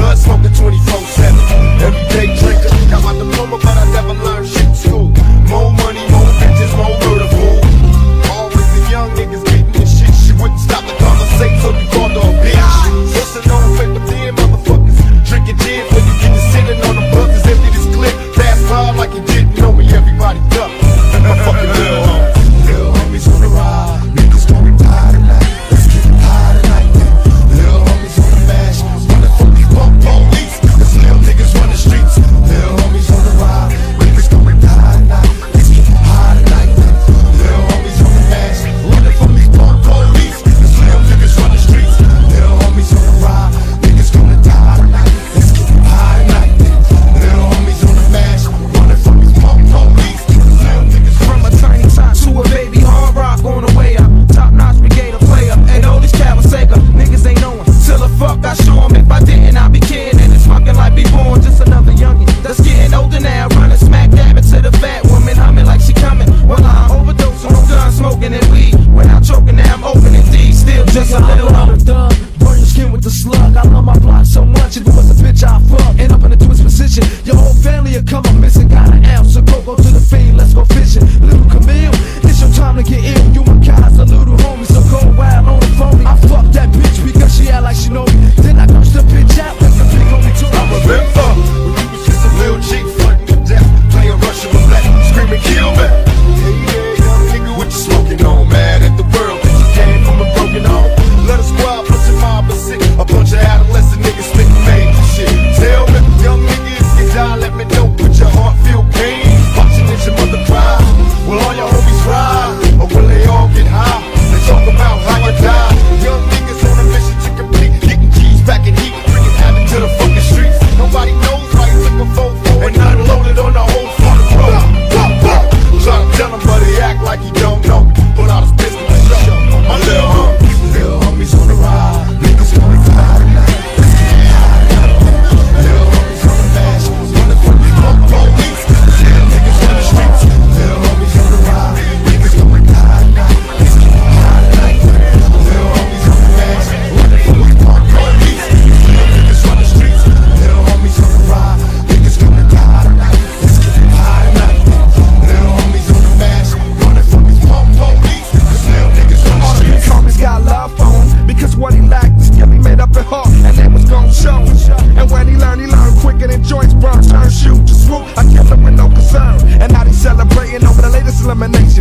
Blood smoking 24 7. slug. I love my elimination